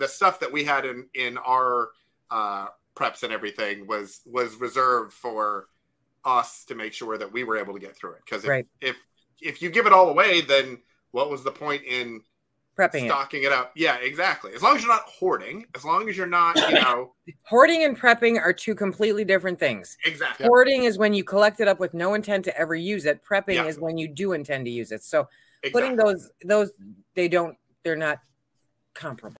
the stuff that we had in in our uh, preps and everything was was reserved for us to make sure that we were able to get through it. Because if, Right. if if you give it all away, then what was the point in Prepping it. stocking it up? Yeah, exactly. As long as you're not hoarding, as long as you're not, you know, Hoarding and prepping are two completely different things. exactly. Hoarding is when you collect it up with no intent to ever use it. Prepping Yeah. is when you do intend to use it. So exactly. putting those those they don't they're not comparable.